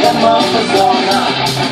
É a mão zona.